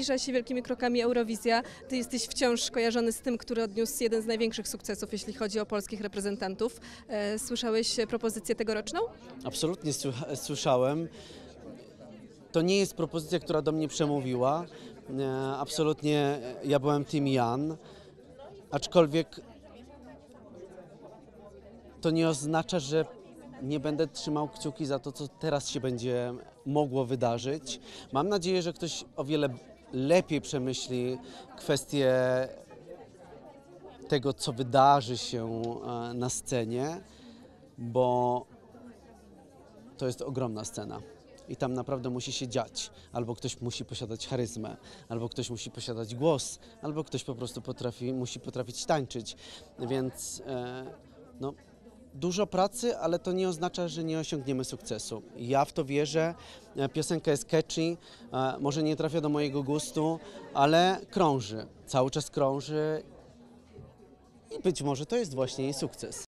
Zbliża się wielkimi krokami Eurowizja. Ty jesteś wciąż kojarzony z tym, który odniósł jeden z największych sukcesów, jeśli chodzi o polskich reprezentantów. E, Słyszałeś propozycję tegoroczną? Absolutnie słyszałem. To nie jest propozycja, która do mnie przemówiła. E, Absolutnie ja byłem Team Jan, aczkolwiek to nie oznacza, że nie będę trzymał kciuki za to, co teraz się będzie mogło wydarzyć. Mam nadzieję, że ktoś o wiele lepiej przemyśli kwestię tego, co wydarzy się e, na scenie, bo to jest ogromna scena. I tam naprawdę musi się dziać. Albo ktoś musi posiadać charyzmę, albo ktoś musi posiadać głos, albo ktoś po prostu potrafi, musi potrafić tańczyć. Więc e, no, dużo pracy, ale to nie oznacza, że nie osiągniemy sukcesu. Ja w to wierzę. E, piosenka jest catchy, e, może nie trafia do mojego gustu, ale krąży. Cały czas krąży i być może to jest właśnie jej sukces.